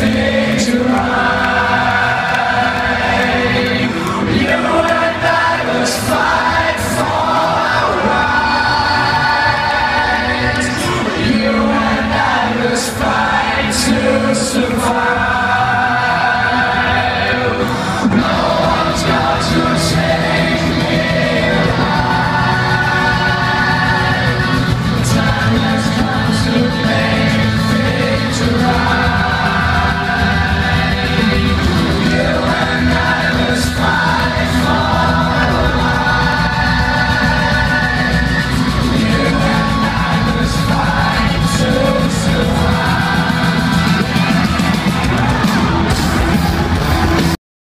destiny.